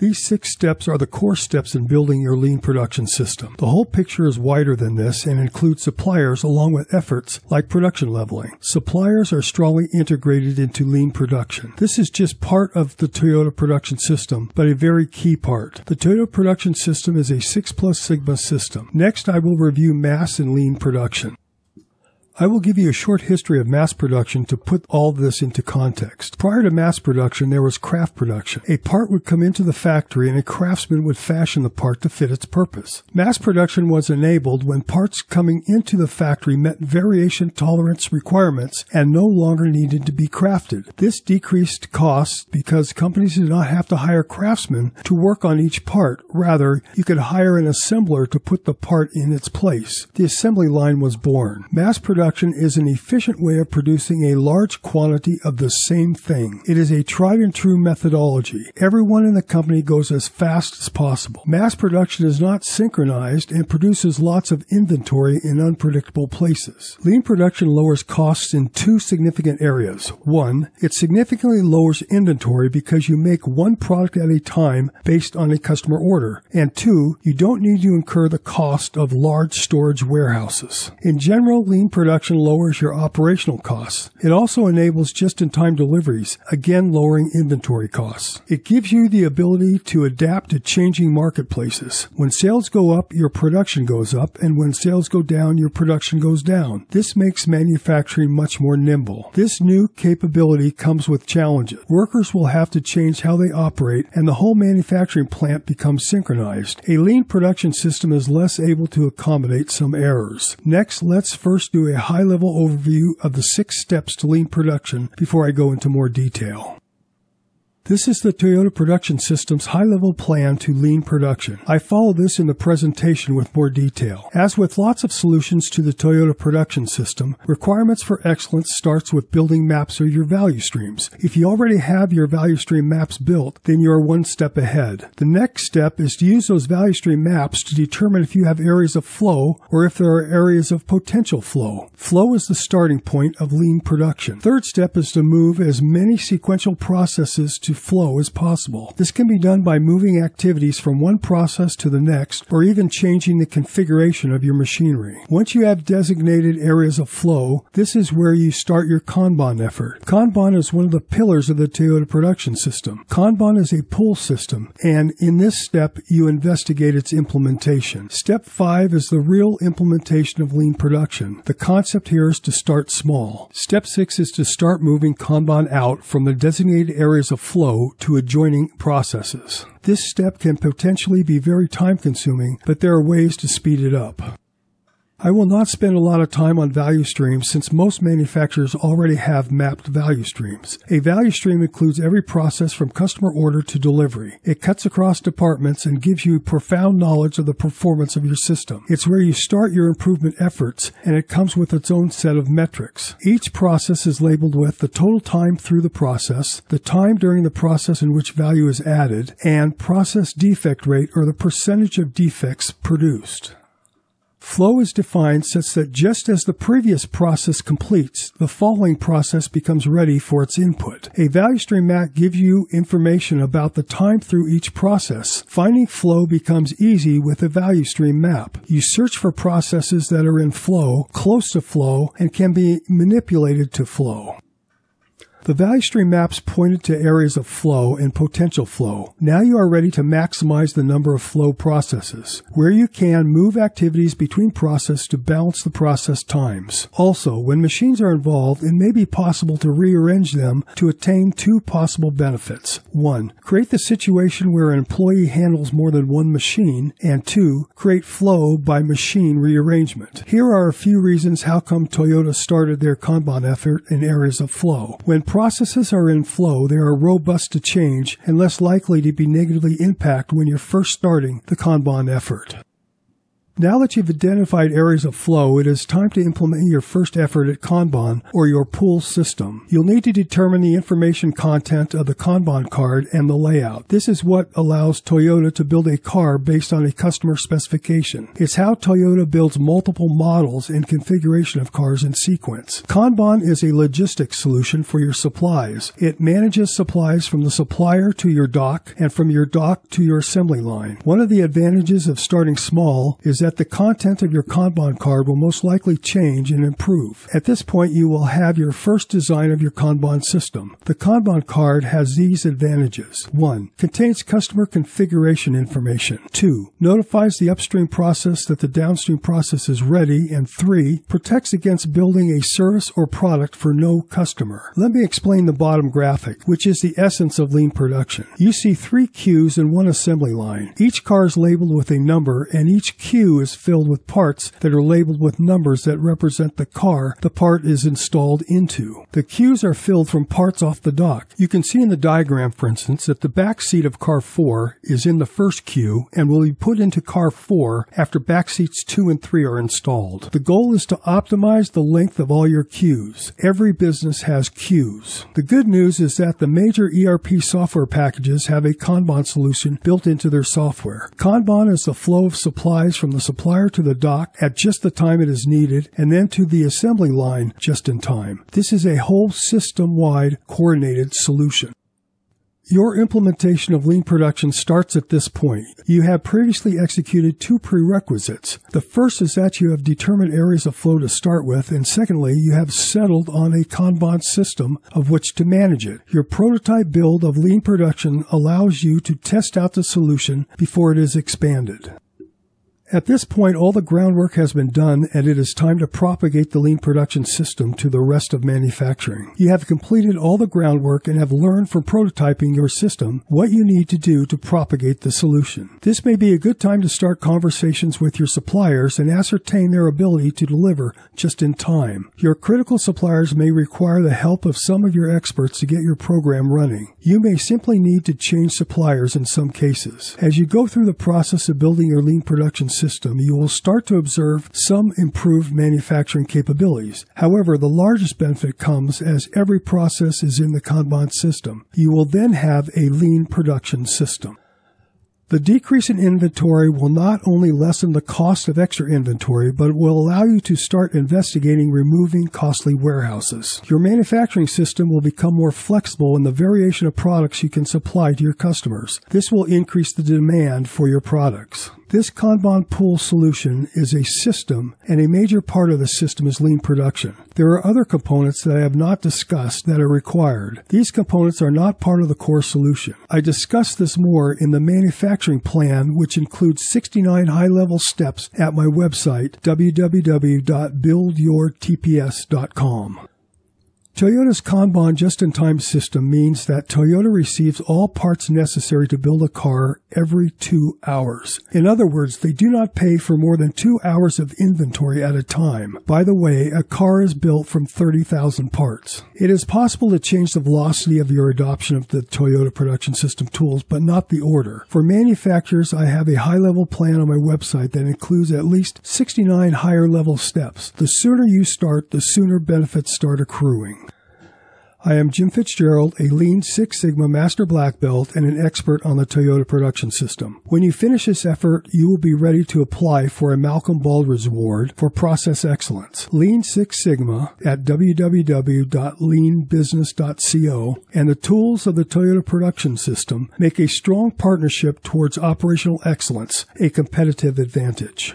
These six steps are the core steps in building your lean production system. The whole picture is wider than this and includes suppliers along with efforts like production leveling. Suppliers are strongly integrated into lean production. This is just part of the Toyota production system, but a very key part. The Toyota production system is a 6 plus sigma system. Next, I will review mass and lean production. I will give you a short history of mass production to put all this into context. Prior to mass production, there was craft production. A part would come into the factory and a craftsman would fashion the part to fit its purpose. Mass production was enabled when parts coming into the factory met variation tolerance requirements and no longer needed to be crafted. This decreased costs because companies did not have to hire craftsmen to work on each part. Rather, you could hire an assembler to put the part in its place. The assembly line was born. Mass production production is an efficient way of producing a large quantity of the same thing. It is a tried and true methodology. Everyone in the company goes as fast as possible. Mass production is not synchronized and produces lots of inventory in unpredictable places. Lean production lowers costs in two significant areas. One, it significantly lowers inventory because you make one product at a time based on a customer order. And two, you don't need to incur the cost of large storage warehouses. In general, lean production production lowers your operational costs. It also enables just-in-time deliveries, again lowering inventory costs. It gives you the ability to adapt to changing marketplaces. When sales go up, your production goes up, and when sales go down, your production goes down. This makes manufacturing much more nimble. This new capability comes with challenges. Workers will have to change how they operate, and the whole manufacturing plant becomes synchronized. A lean production system is less able to accommodate some errors. Next, let's first do a high level overview of the six steps to lean production before I go into more detail. This is the Toyota Production System's high-level plan to lean production. I follow this in the presentation with more detail. As with lots of solutions to the Toyota Production System, requirements for excellence starts with building maps of your value streams. If you already have your value stream maps built, then you are one step ahead. The next step is to use those value stream maps to determine if you have areas of flow or if there are areas of potential flow. Flow is the starting point of lean production. Third step is to move as many sequential processes to flow as possible. This can be done by moving activities from one process to the next or even changing the configuration of your machinery. Once you have designated areas of flow, this is where you start your Kanban effort. Kanban is one of the pillars of the Toyota production system. Kanban is a pull system, and in this step, you investigate its implementation. Step 5 is the real implementation of lean production. The concept here is to start small. Step 6 is to start moving Kanban out from the designated areas of flow flow to adjoining processes. This step can potentially be very time consuming, but there are ways to speed it up. I will not spend a lot of time on value streams since most manufacturers already have mapped value streams. A value stream includes every process from customer order to delivery. It cuts across departments and gives you profound knowledge of the performance of your system. It's where you start your improvement efforts and it comes with its own set of metrics. Each process is labeled with the total time through the process, the time during the process in which value is added, and process defect rate or the percentage of defects produced. Flow is defined such that just as the previous process completes, the following process becomes ready for its input. A value stream map gives you information about the time through each process. Finding flow becomes easy with a value stream map. You search for processes that are in flow, close to flow, and can be manipulated to flow. The value stream maps pointed to areas of flow and potential flow. Now you are ready to maximize the number of flow processes. Where you can, move activities between processes to balance the process times. Also, when machines are involved, it may be possible to rearrange them to attain two possible benefits. One, create the situation where an employee handles more than one machine, and two, create flow by machine rearrangement. Here are a few reasons how come Toyota started their Kanban effort in areas of flow. When processes are in flow, they are robust to change and less likely to be negatively impacted when you're first starting the Kanban effort. Now that you've identified areas of flow, it is time to implement your first effort at Kanban or your pull system. You'll need to determine the information content of the Kanban card and the layout. This is what allows Toyota to build a car based on a customer specification. It's how Toyota builds multiple models and configuration of cars in sequence. Kanban is a logistics solution for your supplies. It manages supplies from the supplier to your dock and from your dock to your assembly line. One of the advantages of starting small is that the content of your Kanban card will most likely change and improve. At this point, you will have your first design of your Kanban system. The Kanban card has these advantages. 1. Contains customer configuration information. 2. Notifies the upstream process that the downstream process is ready. And 3. Protects against building a service or product for no customer. Let me explain the bottom graphic, which is the essence of lean production. You see three queues in one assembly line. Each car is labeled with a number and each queue is filled with parts that are labeled with numbers that represent the car the part is installed into. The queues are filled from parts off the dock. You can see in the diagram, for instance, that the back seat of car 4 is in the first queue and will be put into car 4 after back seats 2 and 3 are installed. The goal is to optimize the length of all your queues. Every business has queues. The good news is that the major ERP software packages have a Kanban solution built into their software. Kanban is the flow of supplies from the supplier to the dock at just the time it is needed and then to the assembly line just in time. This is a whole system wide coordinated solution. Your implementation of lean production starts at this point. You have previously executed two prerequisites. The first is that you have determined areas of flow to start with, and secondly, you have settled on a Kanban system of which to manage it. Your prototype build of lean production allows you to test out the solution before it is expanded. At this point, all the groundwork has been done and it is time to propagate the lean production system to the rest of manufacturing. You have completed all the groundwork and have learned from prototyping your system what you need to do to propagate the solution. This may be a good time to start conversations with your suppliers and ascertain their ability to deliver just in time. Your critical suppliers may require the help of some of your experts to get your program running. You may simply need to change suppliers in some cases. As you go through the process of building your lean production system, you will start to observe some improved manufacturing capabilities. However, the largest benefit comes as every process is in the Kanban system. You will then have a lean production system. The decrease in inventory will not only lessen the cost of extra inventory, but will allow you to start investigating removing costly warehouses. Your manufacturing system will become more flexible in the variation of products you can supply to your customers. This will increase the demand for your products. This Kanban pull solution is a system, and a major part of the system is lean production. There are other components that I have not discussed that are required. These components are not part of the core solution. I discuss this more in the manufacturing plan, which includes 69 high level steps at my website, www.buildyourtps.com. Toyota's Kanban just-in-time system means that Toyota receives all parts necessary to build a car every two hours. In other words, they do not pay for more than two hours of inventory at a time. By the way, a car is built from 30,000 parts. It is possible to change the velocity of your adoption of the Toyota production system tools, but not the order. For manufacturers, I have a high-level plan on my website that includes at least 69 higher-level steps. The sooner you start, the sooner benefits start accruing. I am Jim Fitzgerald, a Lean Six Sigma Master Black Belt and an expert on the Toyota production system. When you finish this effort, you will be ready to apply for a Malcolm Baldrige Award for Process Excellence. Lean Six Sigma at www.leanbusiness.co and the tools of the Toyota production system make a strong partnership towards operational excellence, a competitive advantage.